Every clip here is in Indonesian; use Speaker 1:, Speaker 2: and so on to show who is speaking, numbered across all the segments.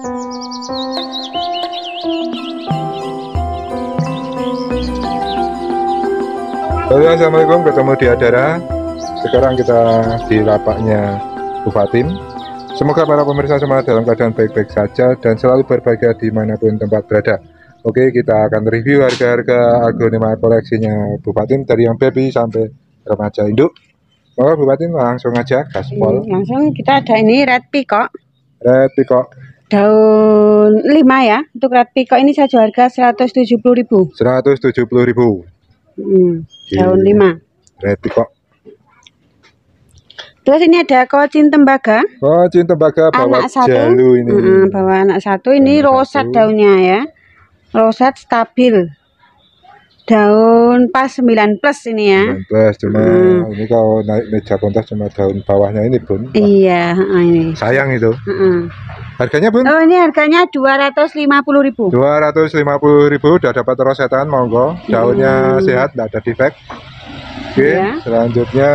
Speaker 1: Halo assalamualaikum ketemu di Adara. Sekarang kita di lapaknya Bu Fatim semoga para pemirsa semua dalam keadaan baik-baik saja dan selalu berbahagia di mana pun tempat berada. Oke kita akan review harga-harga aglonema koleksinya Bu Fatim dari yang baby sampai remaja induk. Oh Bu Fatim langsung aja gaspol.
Speaker 2: Hmm, langsung kita ada ini red peacock.
Speaker 1: Red Peacock
Speaker 2: daun 5 ya untuk red peacock ini saya jual harga 170.000
Speaker 1: 170.000
Speaker 2: hmm, daun
Speaker 1: Iya.
Speaker 2: 5
Speaker 1: Red Peacock
Speaker 2: terus ini ada kocin tembaga.
Speaker 1: Oh cinta baga bawa
Speaker 2: anak satu.
Speaker 1: jalu ini.
Speaker 2: Mm-mm, bawa anak satu. Ini
Speaker 1: Anak
Speaker 2: rosat
Speaker 1: satu.
Speaker 2: daunnya ya. Rosat stabil. Daun pas 9 plus ini ya.
Speaker 1: 19 cuma
Speaker 2: Hmm.
Speaker 1: ini kalau naik meja kontas cuma daun bawahnya ini bun Wah,
Speaker 2: iya ini.
Speaker 1: Sayang itu.
Speaker 2: Heeh.
Speaker 1: Harganya bun
Speaker 2: oh ini harganya 250.000
Speaker 1: 250.000 udah dapat rosetan monggo daunnya
Speaker 2: Hmm.
Speaker 1: sehat tidak ada defek oke
Speaker 2: Iya.
Speaker 1: selanjutnya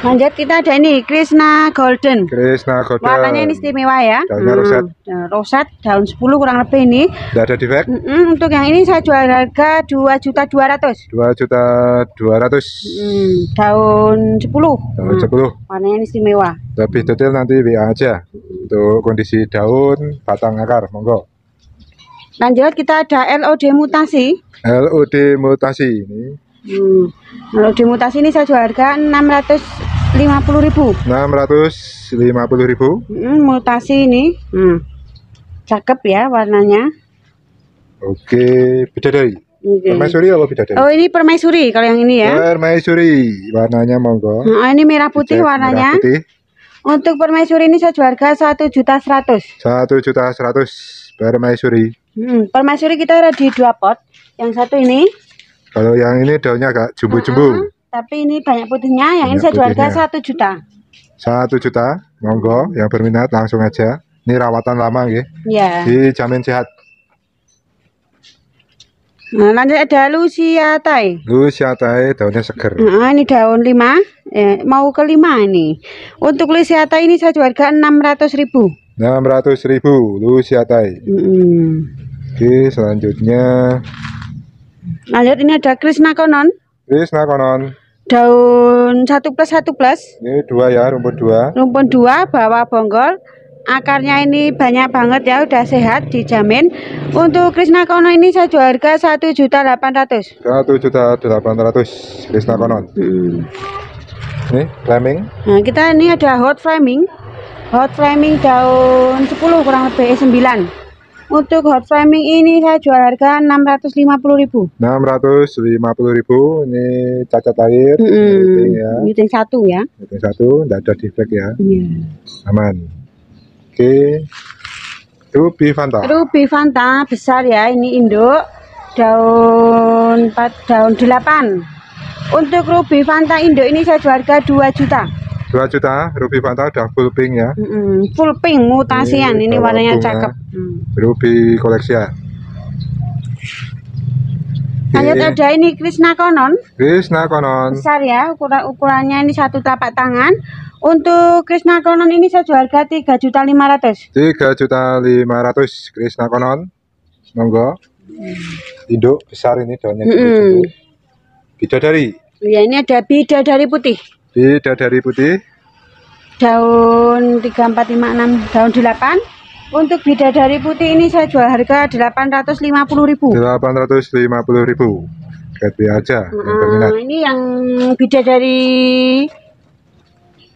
Speaker 2: lanjut kita ada ini Krishna Golden.
Speaker 1: Krishna Golden.
Speaker 2: Warnanya ini istimewa ya.
Speaker 1: Daunnya
Speaker 2: Hmm,
Speaker 1: roset.
Speaker 2: nah, roset daun 10 kurang lebih ini.
Speaker 1: Tidak ada defek
Speaker 2: Mm-mm, untuk yang ini saya jual harga 2 juta 200
Speaker 1: 2 juta 200
Speaker 2: hmm, daun 10
Speaker 1: daun
Speaker 2: Nah,
Speaker 1: 10
Speaker 2: warnanya ini istimewa.
Speaker 1: Lebih detail nanti WA aja. Untuk kondisi daun batang akar monggo.
Speaker 2: Lanjut kita ada LOD mutasi.
Speaker 1: LOD mutasi ini
Speaker 2: hmm. LOD mutasi ini saya jual harga 650.000
Speaker 1: 650.000
Speaker 2: hmm, mutasi ini hmm. cakep ya warnanya
Speaker 1: Oke, bidadari.
Speaker 2: Oke.
Speaker 1: Permaisuri apa bidadari?
Speaker 2: oh ini permaisuri kalau yang ini ya
Speaker 1: Permaisuri, warnanya monggo.
Speaker 2: Nah, ini merah putih
Speaker 1: Dicek,
Speaker 2: warnanya
Speaker 1: Merah putih.
Speaker 2: untuk permaisuri ini saya jual harga 1 juta 100
Speaker 1: Satu juta seratus permaisuri.
Speaker 2: Hmm, permaisuri kita ada di dua pot. Yang satu ini,
Speaker 1: Kalau yang ini daunnya agak jumbo-jumbo.
Speaker 2: uh-uh, tapi ini banyak putihnya. Yang ini
Speaker 1: Banyak
Speaker 2: saya jual harga satu juta.
Speaker 1: Satu juta, monggo. Yang berminat langsung aja. Ini rawatan lama ya.
Speaker 2: Ya.
Speaker 1: Dijamin sehat.
Speaker 2: Nah, lanjut ada Lucia Thai.
Speaker 1: Lu siatai daunnya seger.
Speaker 2: Nah, ini daun 5 eh, mau ke 5 ini. Untuk Lucia Thai ini saya jual harga 600 ribu.
Speaker 1: Enam ratus ribu, lu siatai.
Speaker 2: Hmm.
Speaker 1: Oke, selanjutnya
Speaker 2: Lanjut ini ada Krishna Konon.
Speaker 1: Krishna konon.
Speaker 2: Daun 1 plus 1 plus.
Speaker 1: Ini dua ya, rumput dua.
Speaker 2: Rumpun 2 bawah bonggol. Akarnya ini banyak banget ya, udah sehat, dijamin. Untuk Krishna Kono ini saya jual harga 1 juta 800.
Speaker 1: Satu juta delapan ratus Krishna konon.
Speaker 2: Hmm.
Speaker 1: Ini flaming.
Speaker 2: Nah, kita ini ada hot framing. Hot framing daun 10 kurang lebih eh, 9. Untuk hot framing ini saya jual harga 650.000.
Speaker 1: 650.000 ini cacat air ya
Speaker 2: Hmm. Meeting satu ya.
Speaker 1: rating satu tidak ada defek ya
Speaker 2: Iya.
Speaker 1: aman oke Ruby Fanta
Speaker 2: Ruby Fanta besar ya, ini induk daun 4 daun 8. Untuk Ruby Fanta induk ini saya jual harga 2 juta.
Speaker 1: 2 juta Ruby Fanta udah full pink ya
Speaker 2: Mm-mm, full pink mutasian,
Speaker 1: Ini
Speaker 2: ini
Speaker 1: kalau
Speaker 2: warnanya
Speaker 1: bunga.
Speaker 2: cakep. Hmm.
Speaker 1: Ruby koleksi ya
Speaker 2: Lanjut ada ini Krishna Konon.
Speaker 1: Krishna konon
Speaker 2: besar ya ukuran ukurannya ini satu telapak tangan untuk Krishna Konon ini saya jual harga tiga juta lima ratus
Speaker 1: 3 juta 500 Krishna konon monggo induk besar ini daunnya
Speaker 2: Mm-mm.
Speaker 1: jumbo-jumbo. bidadari
Speaker 2: ya ini ada bidadari putih
Speaker 1: bidadari putih?
Speaker 2: Daun tiga empat lima enam daun delapan. Untuk bidadari putih ini saya jual harga delapan ratus lima puluh ribu.
Speaker 1: 850.000 Get aja yang berminat
Speaker 2: ini yang bidadari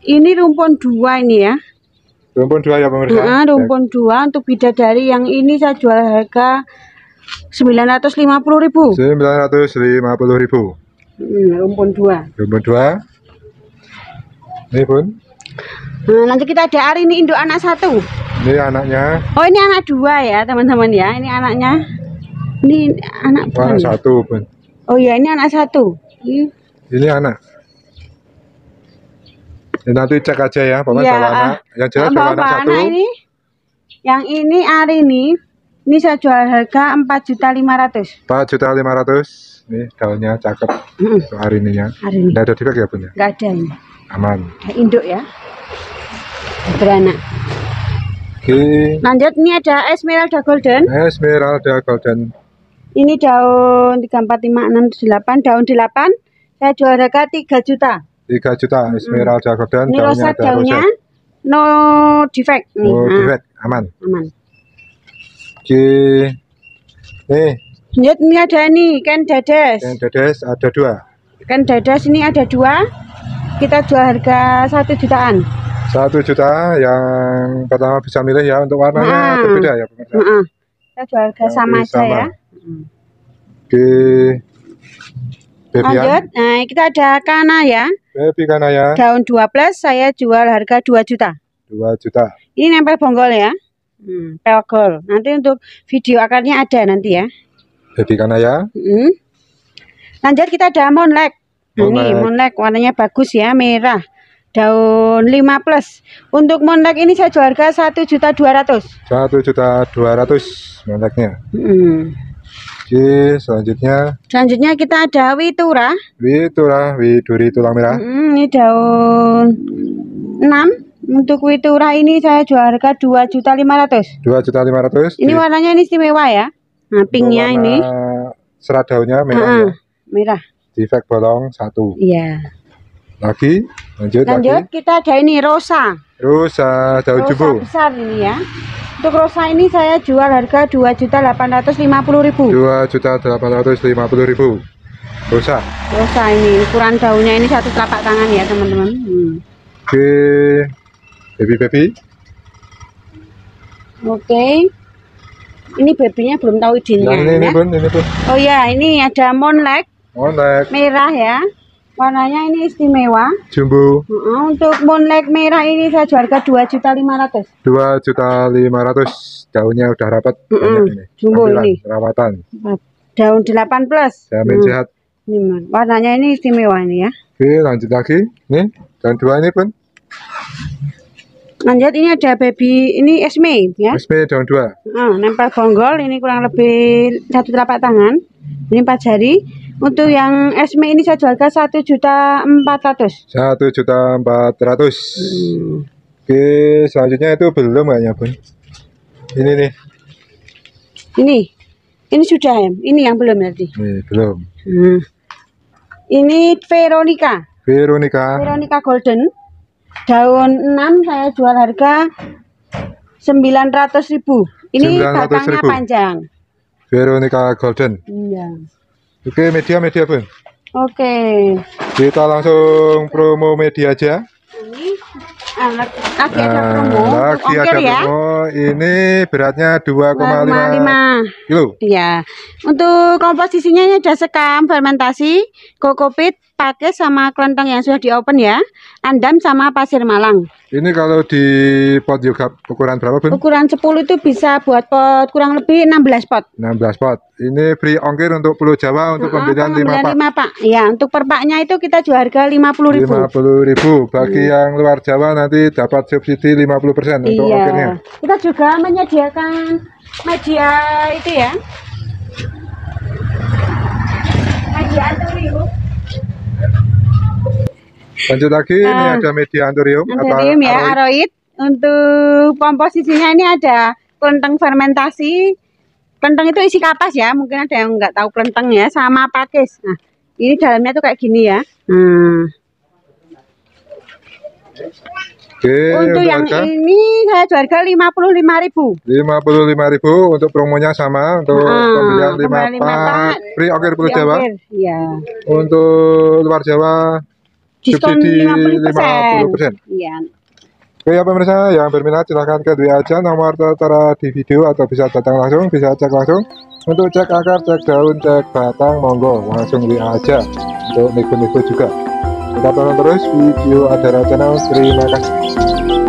Speaker 2: ini rumpun dua ini ya.
Speaker 1: Rumpun dua ya pemirsa?
Speaker 2: Heeh, rumpun dua. Untuk bidadari yang ini saya jual harga sembilan ratus lima puluh ribu.
Speaker 1: 950.000
Speaker 2: Hmm, rumpun dua.
Speaker 1: Rumpun dua ini pun
Speaker 2: Nah, nanti kita ada hari ini induk anak satu.
Speaker 1: ini anaknya
Speaker 2: Oh ini anak dua ya teman-teman ya. Ini anaknya. Ini anak
Speaker 1: oh, anak
Speaker 2: ya?
Speaker 1: satu pun
Speaker 2: Oh iya ini anak satu. Ini
Speaker 1: ini anak Ya, nanti cek aja ya
Speaker 2: Iya,
Speaker 1: bawa
Speaker 2: ah.
Speaker 1: anak yang jelas
Speaker 2: bawa
Speaker 1: anak satu
Speaker 2: anak ini. Yang ini hari ini. Ini saya jual harga empat juta lima ratus.
Speaker 1: 4 juta 500 nih daunnya cakep hari ini ya
Speaker 2: Hari ini.
Speaker 1: tidak ada defek ya ya
Speaker 2: Nggak ada ini.
Speaker 1: Aman
Speaker 2: induk ya. Beranak.
Speaker 1: Oke.
Speaker 2: Lanjut ini ada Esmeralda Golden.
Speaker 1: Esmeralda Golden.
Speaker 2: Ini daun 345678 daun 8. Saya jual harga 3 juta.
Speaker 1: 3 juta Esmeralda Golden.
Speaker 2: Ini
Speaker 1: daunnya
Speaker 2: roset daunnya
Speaker 1: roset.
Speaker 2: no defect nih.
Speaker 1: Oh,
Speaker 2: Nah,
Speaker 1: defect. aman.
Speaker 2: aman.
Speaker 1: Oke. Nih,
Speaker 2: Lanjut ini ada ini Ken Dades.
Speaker 1: yang dedes ada dua.
Speaker 2: Ken Dades ini ada dua. Kita jual harga satu jutaan.
Speaker 1: Satu juta yang pertama bisa milih ya untuk warnanya
Speaker 2: Ah.
Speaker 1: berbeda ya pemirsa.
Speaker 2: Heeh. Kita jual harga
Speaker 1: Yang
Speaker 2: sama aja
Speaker 1: sama.
Speaker 2: ya.
Speaker 1: Oke. Bebian.
Speaker 2: Lanjut, nah kita ada kana ya.
Speaker 1: Baby kanaya
Speaker 2: Daun 12 saya jual harga 2 juta.
Speaker 1: 2 juta.
Speaker 2: Ini nempel bonggol ya. Hmm, pelgol. Nanti untuk video akarnya ada nanti ya.
Speaker 1: Baby kanaya
Speaker 2: Hmm. Lanjut kita ada monlek. Nah, ini
Speaker 1: Monlek.
Speaker 2: warnanya bagus ya, merah. Daun 5 plus. Untuk monlek ini saya jual harga 1 juta 200.
Speaker 1: 1 juta 200 monteknya.
Speaker 2: Hmm.
Speaker 1: Oke, selanjutnya
Speaker 2: Selanjutnya kita ada witura.
Speaker 1: Witura Widuri tulang merah.
Speaker 2: Hmm, ini daun 6. Untuk witura ini saya jual harga 2 juta 500.
Speaker 1: 2 juta 500.
Speaker 2: Ini
Speaker 1: Di-
Speaker 2: warnanya ini istimewa ya. Nah, pinknya ini.
Speaker 1: Serat daunnya merah.
Speaker 2: Ah,
Speaker 1: ya.
Speaker 2: merah.
Speaker 1: Defect bolong satu.
Speaker 2: Iya.
Speaker 1: Lagi, lanjut,
Speaker 2: Lanjut
Speaker 1: lagi.
Speaker 2: kita ada ini rosa.
Speaker 1: Uh, daun
Speaker 2: Rosa
Speaker 1: jumbo.
Speaker 2: besar ini ya. Untuk rosa ini saya jual harga 2.850.000.
Speaker 1: 2 juta 850 ribu. Rosa.
Speaker 2: Rosa ini ukuran daunnya ini satu telapak tangan ya teman-teman. Hmm.
Speaker 1: Oke. Baby baby.
Speaker 2: Oke. Ini babynya belum tahu izinnya.
Speaker 1: Yang ini, ini
Speaker 2: ya.
Speaker 1: pun, ini pun.
Speaker 2: Oh ya, ini ada monlek
Speaker 1: Monek,
Speaker 2: merah ya. Warnanya ini istimewa.
Speaker 1: jumbo.
Speaker 2: Heeh, untuk monlek merah ini saya jual harga 2.500.
Speaker 1: 2 juta 500 daunnya udah rapat banyak ini
Speaker 2: jumbo
Speaker 1: Tampilan,
Speaker 2: ini.
Speaker 1: perawatan
Speaker 2: Daun 8 plus.
Speaker 1: jamin
Speaker 2: Hmm,
Speaker 1: sehat
Speaker 2: ini, warnanya ini istimewa ini ya.
Speaker 1: oke lanjut lagi nih daun dua ini pun
Speaker 2: Lanjut ini ada baby ini esme ya.
Speaker 1: resmi daun dua
Speaker 2: nempel bonggol ini kurang lebih satu telapak tangan. Ini empat jari. Untuk yang esme ini saya jual harga satu juta empat ratus.
Speaker 1: 1 juta 400
Speaker 2: Hmm.
Speaker 1: oke selanjutnya itu belum kayaknya pun ini nih
Speaker 2: Ini, ini sudah ya. Ini yang belum nanti.
Speaker 1: nih belum
Speaker 2: Hmm. Ini Veronica,
Speaker 1: Veronica
Speaker 2: Veronica Golden. Daun 6 saya jual harga 900.000. Ini
Speaker 1: 900.000.
Speaker 2: batangnya panjang.
Speaker 1: Veronica Golden
Speaker 2: Iya.
Speaker 1: Oke media media pun
Speaker 2: Oke.
Speaker 1: kita langsung promo media aja
Speaker 2: Ini ah, lagi lagi ada
Speaker 1: Nah,
Speaker 2: promo.
Speaker 1: lagi
Speaker 2: ongkir
Speaker 1: ada
Speaker 2: ya.
Speaker 1: promo ini beratnya 2,5
Speaker 2: 2,5
Speaker 1: kilo
Speaker 2: Iya. Untuk komposisinya ini ada sekam fermentasi, kokopit, pakai sama kelenteng yang sudah di open ya. Andam sama pasir malang.
Speaker 1: Ini kalau di pot yoga ukuran berapa bun?
Speaker 2: Ukuran 10 itu bisa buat pot kurang lebih 16 pot.
Speaker 1: 16 pot. Ini free ongkir untuk Pulau Jawa untuk
Speaker 2: Ah,
Speaker 1: pembelian 5
Speaker 2: pembelian
Speaker 1: pak.
Speaker 2: lima, pak. Ya, untuk per paknya itu kita jual harga 50.000.
Speaker 1: 50 ribu. Bagi
Speaker 2: Hmm.
Speaker 1: yang luar Jawa nanti dapat subsidi 50% untuk ongkirnya.
Speaker 2: Iya. Kita juga menyediakan media itu ya. Media antorium.
Speaker 1: Lanjut lagi, ini
Speaker 2: Ah.
Speaker 1: ada media antorium atau
Speaker 2: Anthurium ya,
Speaker 1: aroid.
Speaker 2: aroid. Untuk komposisinya ini ada kelenteng fermentasi. Kelenteng itu isi kapas ya, mungkin ada yang nggak tahu kelenteng ya, sama pakis. Nah, ini dalamnya tuh kayak gini ya. Hmm.
Speaker 1: Oke,
Speaker 2: Untuk
Speaker 1: untuk
Speaker 2: yang
Speaker 1: harga
Speaker 2: ini saya jual harga 55.000.
Speaker 1: 55 ribu untuk promonya sama untuk
Speaker 2: Ah,
Speaker 1: pembelian 5
Speaker 2: pembelian lima
Speaker 1: pak free ongkir Pulau Jawa.
Speaker 2: Iya.
Speaker 1: Untuk luar Jawa
Speaker 2: Diskon
Speaker 1: subsidi
Speaker 2: 50%.
Speaker 1: 50%.
Speaker 2: Iya.
Speaker 1: Oke ya pemirsa yang berminat silahkan ke WA aja nomor tertera di video atau bisa datang langsung bisa cek langsung untuk cek akar cek daun cek batang monggo langsung WA aja untuk nego-nego juga tetap tonton terus video Adara Channel terima kasih